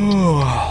啊